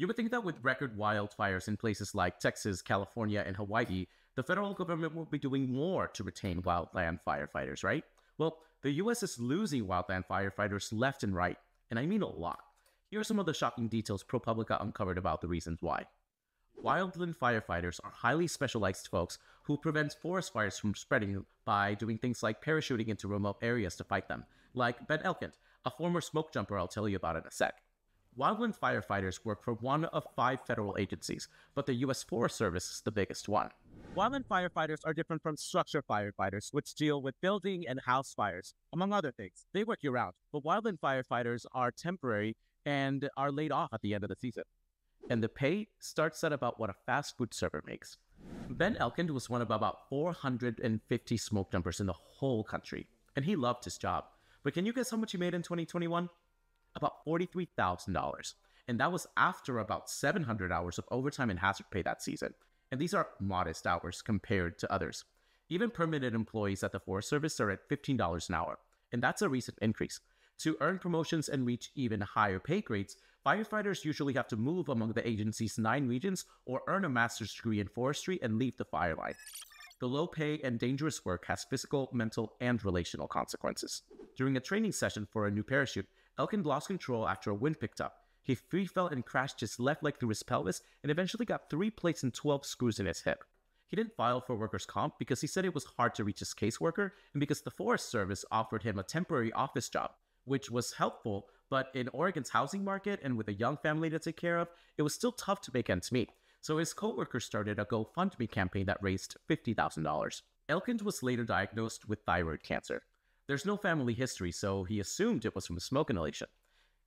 You would think that with record wildfires in places like Texas, California, and Hawaii, the federal government would be doing more to retain wildland firefighters, right? Well, the US is losing wildland firefighters left and right, and I mean a lot. Here are some of the shocking details ProPublica uncovered about the reasons why. Wildland firefighters are highly specialized folks who prevent forest fires from spreading by doing things like parachuting into remote areas to fight them, like Ben Elkind, a former smoke jumper I'll tell you about in a sec. Wildland firefighters work for one of five federal agencies, but the U.S. Forest Service is the biggest one. Wildland firefighters are different from structure firefighters, which deal with building and house fires, among other things. They work year round, but wildland firefighters are temporary and are laid off at the end of the season. And the pay starts at about what a fast food server makes. Ben Elkind was one of about 450 smoke jumpers in the whole country, and he loved his job. But can you guess how much he made in 2021? About $43,000. And that was after about 700 hours of overtime and hazard pay that season. And these are modest hours compared to others. Even permanent employees at the Forest Service are at $15 an hour, and that's a recent increase. To earn promotions and reach even higher pay grades, firefighters usually have to move among the agency's nine regions or earn a master's degree in forestry and leave the fire line. The low pay and dangerous work has physical, mental, and relational consequences. During a training session for a new parachute, Elkind lost control after a wind picked up. He free fell and crashed his left leg through his pelvis and eventually got three plates and 12 screws in his hip. He didn't file for workers' comp because he said it was hard to reach his caseworker and because the Forest Service offered him a temporary office job, which was helpful, but in Oregon's housing market and with a young family to take care of, it was still tough to make ends meet. So his coworkers started a GoFundMe campaign that raised $50,000. Elkind was later diagnosed with thyroid cancer. There's no family history, so he assumed it was from smoke inhalation.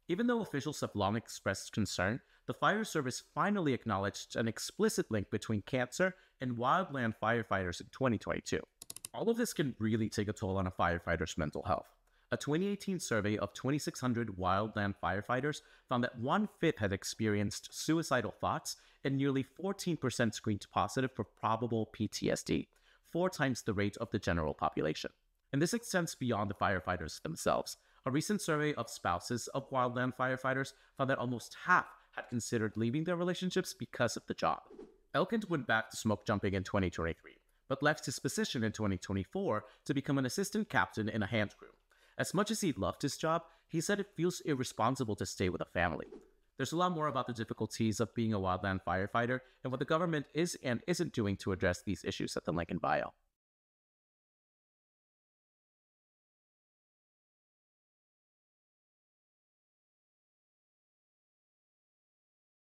Even though officials have long expressed concern, the fire service finally acknowledged an explicit link between cancer and wildland firefighters in 2022. All of this can really take a toll on a firefighter's mental health. A 2018 survey of 2,600 wildland firefighters found that one fifth had experienced suicidal thoughts and nearly 14% screened positive for probable PTSD, four times the rate of the general population and this extends beyond the firefighters themselves. A recent survey of spouses of wildland firefighters found that almost half had considered leaving their relationships because of the job. Elkind went back to smoke jumping in 2023, but left his position in 2024 to become an assistant captain in a hand crew. As much as he loved his job, he said it feels irresponsible to stay with a family. There's a lot more about the difficulties of being a wildland firefighter and what the government is and isn't doing to address these issues at the link in bio.